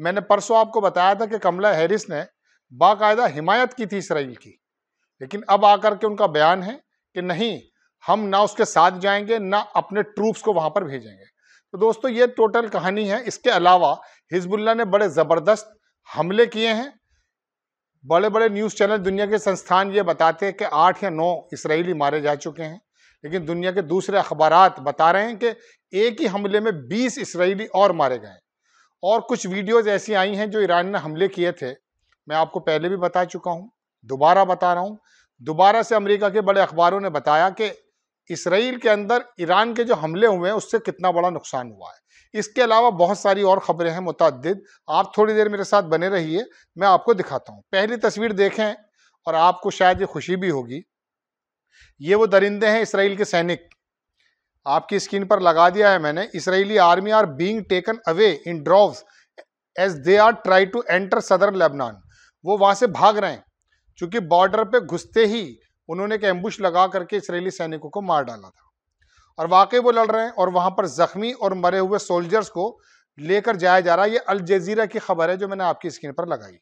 मैंने परसों आपको बताया था कि कमला हैरिस ने बाकायदा हिमायत की थी इसराइल की। लेकिन अब आकर के उनका बयान है कि नहीं, हम ना उसके साथ जाएँगे, ना अपने ट्रूप्स को वहाँ पर भेजेंगे। तो दोस्तों, ये टोटल कहानी है। इसके अलावा हिजबुल्ला ने बड़े ज़बरदस्त हमले किए हैं। बड़े बड़े न्यूज़ चैनल दुनिया के संस्थान ये बताते हैं कि आठ या नौ इसराइली मारे जा चुके हैं। लेकिन दुनिया के दूसरे अखबार बता रहे हैं कि एक ही हमले में बीस इसराइली और मारे गए और कुछ वीडियोज़ ऐसी आई हैं जो ईरान ने हमले किए थे। मैं आपको पहले भी बता चुका हूँ, दोबारा बता रहा हूँ। दोबारा से अमेरिका के बड़े अखबारों ने बताया कि इसराइल के अंदर ईरान के जो हमले हुए हैं, उससे कितना बड़ा नुकसान हुआ है। इसके अलावा बहुत सारी और खबरें हैं मुतद आप थोड़ी देर मेरे साथ बने रहिए, मैं आपको दिखाता हूँ। पहली तस्वीर देखें, और आपको शायद ये खुशी भी होगी। ये वो दरिंदे हैं इसराइल के सैनिक। आपकी स्क्रीन पर लगा दिया है मैंने, Israeli army are being taken away in droves as they are try to enter southern Lebanon. वो वहाँ से भाग रहे हैं क्योंकि बॉर्डर पे घुसते ही उन्होंने एक एम्बुश लगा करके इसराइली सैनिकों को मार डाला था। और वाकई वो लड़ रहे हैं और वहाँ पर जख्मी और मरे हुए सोल्जर्स को लेकर जाया जा रहा है। ये अल जजीरा की खबर है जो मैंने आपकी स्क्रीन पर लगाई।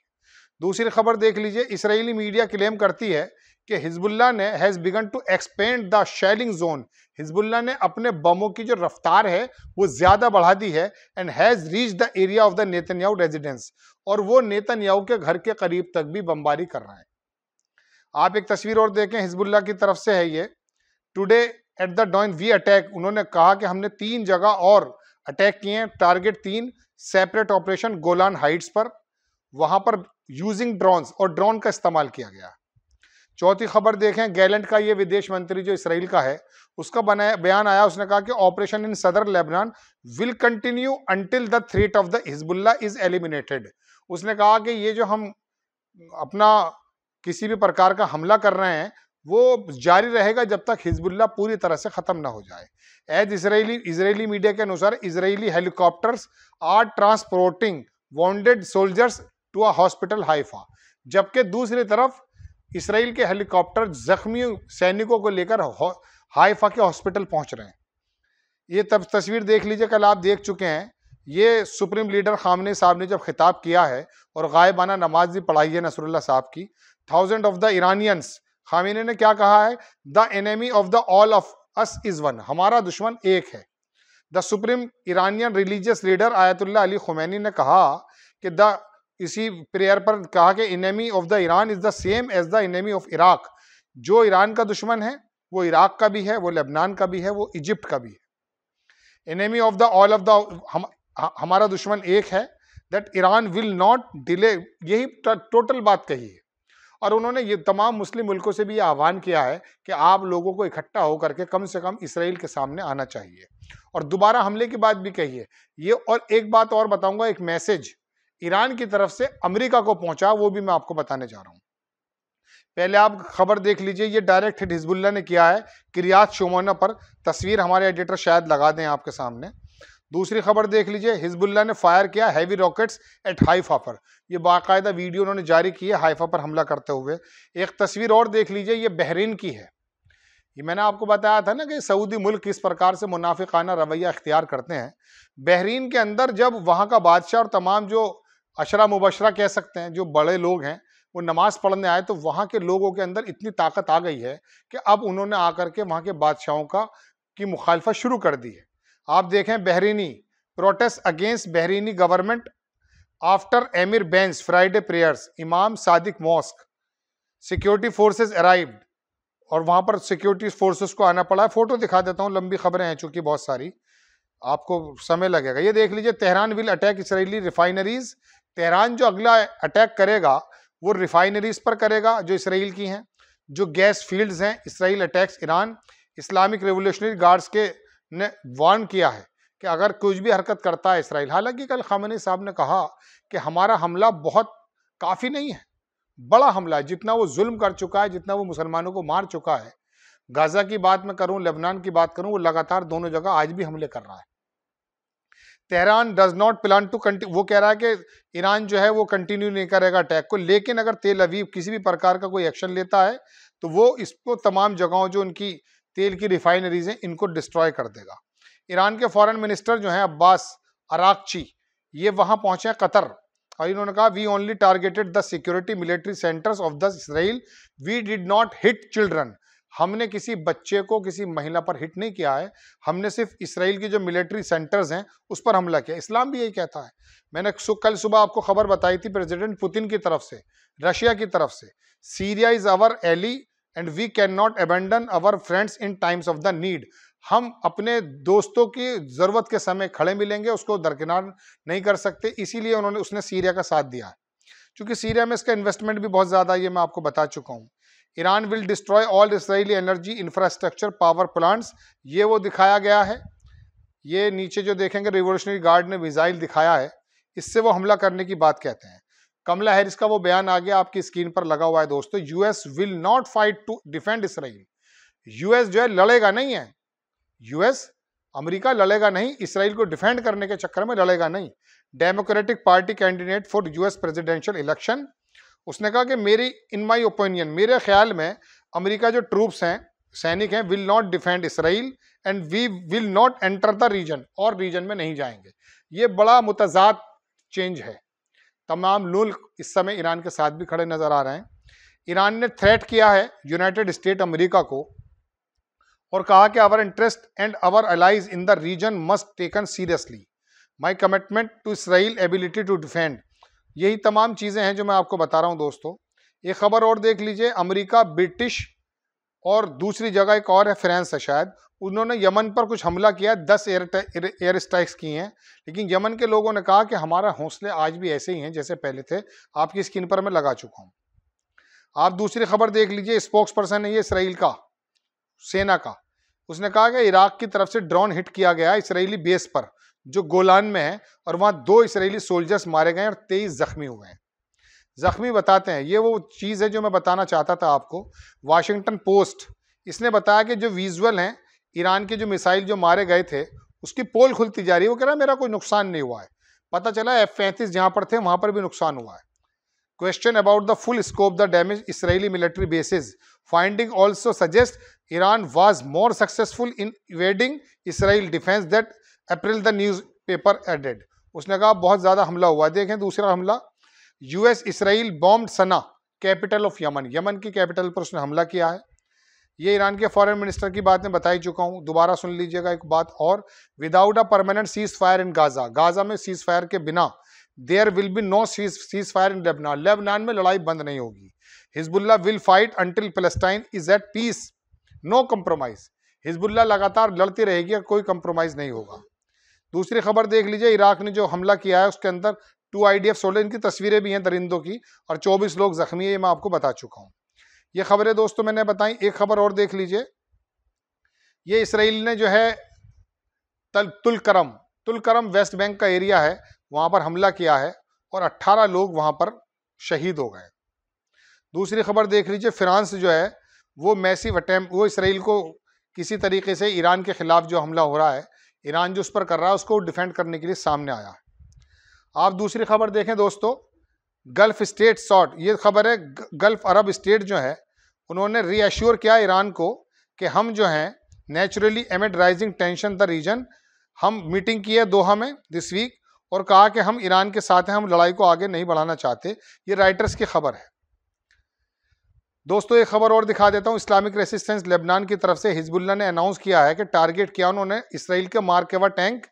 दूसरी खबर देख लीजिए, इसराइली मीडिया क्लेम करती है कि हिजबुल्ला ने has begun to expand the shelling zone Hezbollah ने अपने बमों की जो रफ्तार है, वो ज़्यादा बढ़ा दी है and has reach the area of the Netanyahu residence और वो नेतन्याऊ के घर के करीब तक भी बमबारी कर रहे हैं। आप एक तस्वीर और देखें हिजबुल्ला की तरफ़ से है ये। Today at the dawn we attack उन्होंने कहा कि हमने तीन जगह और अटैक किए हैं। टारगेट तीन सेपरेट ऑपरेशन गोलान हाइट्स पर। वहाँ पर यूजिंग ड्रोन्स और ड्रोन का इस्तेमाल किया गया। चौथी खबर देखें, गैलेंट का ये विदेश मंत्री जो इसराइल का है, उसका बनाया, बयान आया, उसने कहा कि operation in southern Lebanon will continue until the threat of the Hezbollah is eliminated उसने कहा कि ये जो हम अपना किसी भी प्रकार का हमला कर रहे हैं, वो जारी रहेगा जब तक हिजबुल्ला पूरी तरह से ख़त्म ना हो जाए। एज इसराइली इसराइली मीडिया के अनुसार Israeli helicopters are transporting wounded soldiers to a hospital Haifa जबकि दूसरी तरफ़ इसराइल के हेलीकॉप्टर जख्मी सैनिकों को लेकर हाइफा के हॉस्पिटल पहुँच रहे हैं। ये तब तस्वीर देख लीजिए, कल आप देख चुके हैं। ये सुप्रीम लीडर खामने साहब ने जब खिताब किया है और गायबाना नमाज़ भी पढ़ाई है नसरुल्ला साहब की thousand of the Iranians Khamenei ने क्या कहा है? The enemy of the all of us is one हमारा दुश्मन एक है। The supreme Iranian religious leader Ayatollah Ali Khomeini ने कहा कि द इसी प्रेयर पर कहा कि enemy of the Iran is the same as the enemy of Iraq जो ईरान का दुश्मन है, वो इराक का भी है, वो लेबनान का भी है, वो इजिप्ट का भी है। Enemy of the all of the हम हमारा दुश्मन एक है that Iran will not delay यही टोटल बात कही है। और उन्होंने ये तमाम मुस्लिम मुल्कों से भी आह्वान किया है कि आप लोगों को इकट्ठा होकर के कम से कम इसराइल के सामने आना चाहिए। और दोबारा हमले की बात भी कही है। ये और एक बात और बताऊँगा, एक मैसेज ईरान की तरफ़ से अमेरिका को पहुँचा, वो भी मैं आपको बताने जा रहा हूँ। पहले आप खबर देख लीजिए, ये डायरेक्ट हिट हिजबुल्ला ने किया है किरियात शोमोना पर तस्वीर हमारे एडिटर शायद लगा दें आपके सामने। दूसरी खबर देख लीजिए, हिजबुल्ला ने फायर किया हैवी रॉकेट्स एट हाइफा पर। ये बाकायदा वीडियो उन्होंने जारी की है हाइफा पर हमला करते हुए। एक तस्वीर और देख लीजिए, ये बहरीन की है। ये मैंने आपको बताया था ना कि सऊदी मुल्क किस प्रकार से मुनाफिकाना रवैया अख्तियार करते हैं। बहरीन के अंदर जब वहाँ का बादशाह और तमाम जो अशरा मुबशरा कह सकते हैं, जो बड़े लोग हैं, वो नमाज़ पढ़ने आए तो वहाँ के लोगों के अंदर इतनी ताकत आ गई है कि अब उन्होंने आकर के वहाँ के बादशाहों का, की मुखालफत शुरू कर दी है। आप देखें Bahraini protest against Bahraini government after Emir bans Friday prayers Imam Sadiq mosque security forces arrived और वहाँ पर सिक्योरिटी फोर्सेस को आना पड़ा। है फ़ोटो दिखा देता हूँ, लंबी खबरें हैं चूँकि बहुत सारी। आपको समय लगेगा। ये देख लीजिए Tehran will attack Israeli refineries Tehran जो अगला अटैक करेगा, वो रिफाइनरीज पर करेगा, जो इसराइल की हैं, जो गैस फील्ड्स हैं, Israel attacks Iran, Islamic Revolutionary Guards के ने वार्न किया है कि अगर कुछ भी हरकत करता है इसराइल। हालाँकि कल खामनी साहब ने कहा कि हमारा हमला बहुत काफ़ी नहीं है, बड़ा हमला है। जितना वो जुल्म कर चुका है, जितना वो मुसलमानों को मार चुका है, गाजा की बात मैं करूँ, लेबनान की बात करूँ, वो लगातार दोनों जगह आज भी हमले कर रहा है। Tehran does not plan to वो कह रहा है कि ईरान जो है वो कंटिन्यू नहीं करेगा अटैक को, लेकिन अगर तेल अवीब किसी भी प्रकार का कोई एक्शन लेता है तो वो इसको तमाम जगहों जो उनकी तेल की रिफाइनरीज हैं, इनको डिस्ट्रॉय कर देगा। ईरान के फॉरेन मिनिस्टर जो हैं अब्बास अराकची, ये वहाँ पहुँचे हैं कतर और इन्होंने कहा we only targeted the security military centers of the Israel we did not hit children हमने किसी बच्चे को किसी महिला पर हिट नहीं किया है। हमने सिर्फ़ इसराइल की जो मिलिट्री सेंटर्स हैं, उस पर हमला किया। इस्लाम भी यही कहता है। मैंने कल सुबह आपको खबर बताई थी प्रेसिडेंट पुतिन की तरफ़ से रशिया की तरफ़ से। Syria is our ally and we can not abandon our friends in times of the need हम अपने दोस्तों की ज़रूरत के समय खड़े मिलेंगे, उसको दरकिनार नहीं कर सकते, इसीलिए उन्होंने, उसने सीरिया का साथ दिया है। क्योंकि सीरिया में इसका इन्वेस्टमेंट भी बहुत ज़्यादा ये मैं आपको बता चुका हूँ। Iran will destroy all Israeli energy infrastructure power plants ये वो दिखाया गया है। ये नीचे जो देखेंगे रिवोल्यूशनरी गार्ड ने मिज़ाइल दिखाया है। इससे वो हमला करने की बात कहते हैं। कमला हैरिस का वो बयान आ गया आपकी स्क्रीन पर लगा हुआ है दोस्तों। US will not fight to defend Israel US जो है लड़ेगा नहीं है। यूएस अमेरिका लड़ेगा नहीं। इसराइल को डिफेंड करने के चक्कर में लड़ेगा नहीं। Democratic party candidate for US presidential election उसने कहा कि मेरी इन माई ओपिनियन मेरे ख्याल में अमेरिका जो ट्रूप्स हैं, सैनिक हैं will not defend Israel and we will not enter the region और रीजन में नहीं जाएँगे। ये बड़ा मुतजाद चेंज है। तमाम मुल्क इस समय ईरान के साथ भी खड़े नज़र आ रहे हैं। ईरान ने थ्रेट किया है यूनाइटेड स्टेट अमेरिका को और कहा कि our interest and our allies in the region must taken seriously my commitment to Israel ability to defend यही तमाम चीज़ें हैं जो मैं आपको बता रहा हूँ दोस्तों। एक खबर और देख लीजिए, अमेरिका, ब्रिटिश और दूसरी जगह एक और है, फ्रांस है शायद। उन्होंने यमन पर कुछ हमला किया, दस एयर एयर स्ट्राइक्स की हैं। लेकिन यमन के लोगों ने कहा कि हमारा हौसले आज भी ऐसे ही हैं जैसे पहले थे। आपकी स्क्रीन पर मैं लगा चुका हूँ। आप दूसरी खबर देख लीजिए स्पोक्स पर्सन है ये इसराइल का, सेना का। उसने कहा कि इराक की तरफ़ से ड्रोन हिट किया गया इसराइली बेस पर। जो गोलान में है और वहाँ दो इसराइली सोल्जर्स मारे गए और तेईस जख्मी हुए हैं। जख्मी बताते हैं, ये वो चीज़ है जो मैं बताना चाहता था आपको। वाशिंगटन पोस्ट इसने बताया कि जो विजुअल हैं, ईरान के जो मिसाइल जो मारे गए थे, उसकी पोल खुलती जा रही है। वो कह रहा है, मेरा कोई नुकसान नहीं हुआ है। पता चला एफ़ पैंतीस जहाँ पर थे, वहाँ पर भी नुकसान हुआ है। Question about the full scope the damage Israeli military bases finding also suggest Iran was more successful in evading Israel defence that April the newspaper added. उसने कहा, बहुत ज़्यादा हमला हुआ देखें, दूसरा हमला, US Israel bomb Sana, capital of Yemen. Yemen की कैपिटल पर उसने हमला किया है। ये ईरान के फॉरेन मिनिस्टर की बात मैं बता ही चुका हूँ। दोबारा सुन लीजिएगा एक बात और। Without a permanent ceasefire in Gaza Gaza में सीज फायर के बिना there will be no cease ceasefire in Lebanon Lebanon में लड़ाई बंद नहीं होगी। Hezbollah will fight until Palestine is at peace no compromise Hezbollah लगातार लड़ती रहेगी और कोई कम्प्रोमाइज़ नहीं होगा। दूसरी खबर देख लीजिए, इराक ने जो हमला किया है, उसके अंदर two I D F soldier इनकी तस्वीरें भी हैं दरिंदों की, और चौबीस लोग जख्मी है, ये मैं आपको बता चुका हूँ। ये खबरें दोस्तों मैंने बताई, एक खबर और देख लीजिए। ये इसराइल ने जो है, तल, तुलकरम तुलकरम वेस्ट बैंक का एरिया है, वहाँ पर हमला किया है, और 18 लोग वहाँ पर शहीद हो गए। दूसरी खबर देख लीजिए, फ्रांस जो है, वो मैसिव अटैम्प, वो इसराइल को किसी तरीके से ईरान के खिलाफ जो हमला हो रहा है ईरान जो उस पर कर रहा है, उसको डिफेंड करने के लिए सामने आया आप दूसरी खबर देखें दोस्तों गल्फ स्टेट शॉर्ट ये खबर है गल्फ अरब स्टेट जो है, उन्होंने रीअश्योर किया ईरान को कि हम जो हैं naturally amid rising tension the region हम मीटिंग की है दोहा में दिस वीक और कहा कि हम ईरान के साथ हैं, हम लड़ाई को आगे नहीं बढ़ाना चाहते। ये राइटर्स की खबर है। दोस्तों, एक खबर और दिखा देता हूँ। इस्लामिक रेसिस्टेंस लेबनान की तरफ़ से हिजबुल्ला ने अनाउंस किया है कि टारगेट किया उन्होंने इसराइल के मार्केवा टैंक,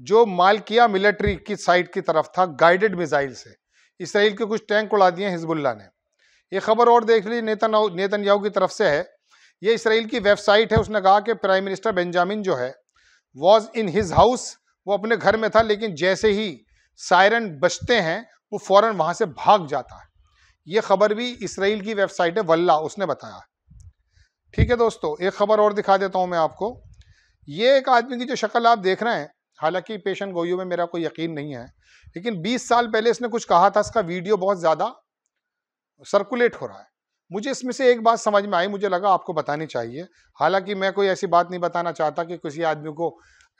जो मालकिया मिलिट्री की साइड की तरफ़ था गाइडेड मिसाइल से। इसराइल के कुछ टैंक उड़ा दिए हिजबुल्ला ने। ये खबर और देख ली नेतन नेतन्याहू की तरफ़ से है। ये इसराइल की वेबसाइट है, उसने कहा कि प्राइम मिनिस्टर बेंजामिन जो है वॉज़ इन हिज हाउस वो अपने घर में था, लेकिन जैसे ही सायरन बचते हैं, वो फ़ौरन वहाँ से भाग जाता है। ये खबर भी इसराइल की वेबसाइट है, वल्ला, उसने बताया। ठीक है दोस्तों, एक खबर और दिखा देता हूँ मैं आपको। ये एक आदमी की जो शक्ल आप देख रहे हैं, हालाँकि पेशन गोयू में मेरा कोई यकीन नहीं है, लेकिन 20 साल पहले इसने कुछ कहा था, इसका वीडियो बहुत ज़्यादा सर्कुलेट हो रहा है। मुझे इसमें से एक बात समझ में आई, मुझे लगा आपको बतानी चाहिए। हालाँकि मैं कोई ऐसी बात नहीं बताना चाहता कि किसी आदमी को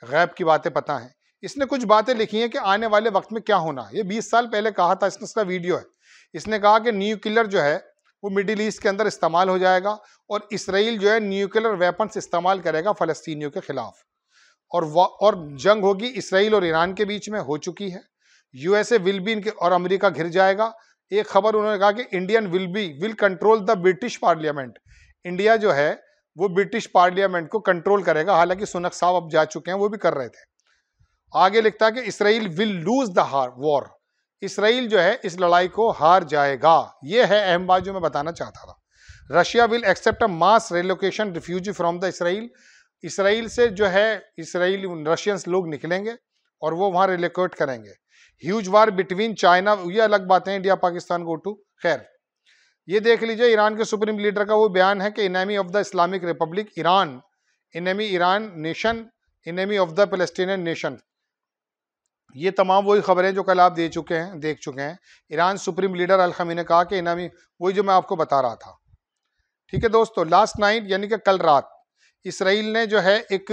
गैब की बातें पता है। इसने कुछ बातें लिखी हैं कि आने वाले वक्त में क्या होना है। ये 20 साल पहले कहा था, इसने इसका वीडियो है। इसने कहा कि न्यूक्लियर जो है, वो मिडिल ईस्ट के अंदर इस्तेमाल हो जाएगा और इसराइल जो है न्यूक्लियर वेपन्स इस्तेमाल करेगा फ़लस्तीनियों के खिलाफ। और और जंग होगी इसराइल और ईरान के बीच में, हो चुकी है। यूएसए विल बी इनके और अमेरिका घिर जाएगा। एक खबर उन्होंने कहा कि Indian will be, will control the British parliament. India जो है, वो ब्रिटिश पार्लियामेंट को कंट्रोल करेगा। हालाँकि सुनक साहब अब जा चुके हैं, वो भी कर रहे थे। आगे लिखता है कि इसराइल विल लूज द हार, वॉर। इसराइल जो है, इस लड़ाई को हार जाएगा। ये है अहम बात जो मैं बताना चाहता था। Russia will accept a mass relocation refugee from the Israel Israel से जो है, इसराइल रशियंस लोग निकलेंगे और वो वहाँ रिलोकेट करेंगे। ह्यूज वार बिटवीन चाइना ये अलग बात इंडिया पाकिस्तान गो टू खैर, ये देख लीजिए, ईरान के सुप्रीम लीडर का वो बयान है कि enemy of the Islamic Republic Iran. Enemy Iran nation enemy of the Palestinian nation ये तमाम वही खबरें जो कल आप दे चुके हैं, देख चुके हैं। Iran supreme leader al Khamenei ने कहा कि इनामी, वही जो मैं आपको बता रहा था। ठीक है दोस्तों लास्ट नाइट यानी कि कल रात इसराइल ने जो है एक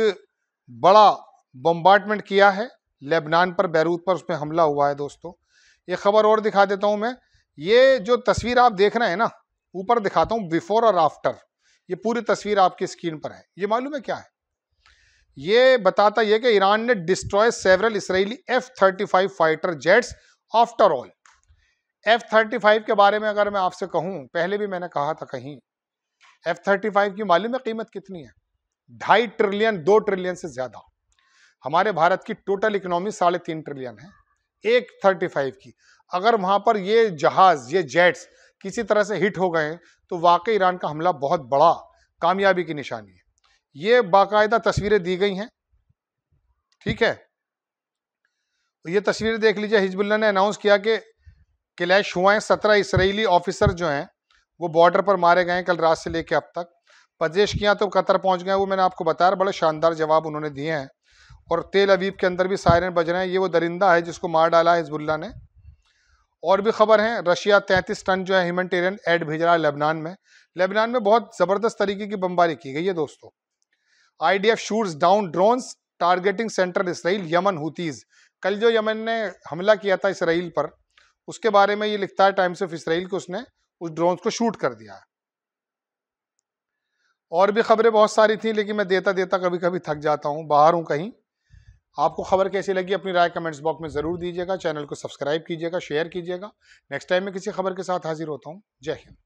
बड़ा बम्बार्टमेंट किया है। लेबनान पर बैरूत पर उसमें हमला हुआ है दोस्तों। ये खबर और दिखा देता हूँ मैं। ये जो तस्वीर आप देख रहे हैं ना, ऊपर दिखाता हूँ बिफोर और आफ्टर ये पूरी तस्वीर आपकी स्क्रीन पर है। ये मालूम है क्या है? ये बताता यह कि ईरान ने destroy several Israeli F thirty five fighter jets after all F thirty five के बारे में अगर मैं आपसे कहूँ, पहले भी मैंने कहा था कहीं एफ़ थर्टी फाइव की मालूम है कीमत कितनी है? ढाई ट्रिलियन दो ट्रिलियन से ज़्यादा। हमारे भारत की टोटल इकोनॉमी साढ़े तीन ट्रिलियन है, एक थर्टी फाइव की। अगर वहाँ पर ये जहाज़, ये जेट्स किसी तरह से हिट हो गए तो वाकई ईरान का हमला बहुत बड़ा, कामयाबी की निशानी है। ये बाकायदा तस्वीरें दी गई हैं। ठीक है? ये तस्वीरें देख लीजिए, हिजबुल्ला ने अनाउंस किया कि क्लैश हुआ है सत्रह इसराइली ऑफिसर जो हैं, वो बॉर्डर पर मारे गए कल रात से लेके अब तक। पजेश किया तो कतर पहुँच गए, वो मैंने आपको बताया बड़े शानदार जवाब उन्होंने दिए हैं। और तेल अवीब के अंदर भी सायरन बज रहे हैं, ये वो दरिंदा है जिसको मार डाला है हिजबुल्ला ने। और भी खबर है, रशिया तैंतीस टन जो है ह्यूमटेरियन एड भेज रहा है लेबनान में। लेबनान में बहुत ज़बरदस्त तरीके की बमबारी की गई है दोस्तों। IDF shoots down drones targeting center Israel Yemen Houthis. कल जो यमन ने हमला किया था इसराइल पर, उसके बारे में ये लिखता है टाइम्स ऑफ़ इसराइल को उसने उस ड्रोन्स को शूट कर दिया। है और भी खबरें बहुत सारी थी, लेकिन मैं देता देता कभी कभी थक जाता हूँ, बाहर हूँ कहीं। आपको खबर कैसी लगी अपनी राय कमेंट्स बॉक्स में ज़रूर दीजिएगा, चैनल को सब्सक्राइब कीजिएगा, शेयर कीजिएगा। नेक्स्ट टाइम मैं किसी खबर के साथ हाजिर होता हूँ। जय हिंद।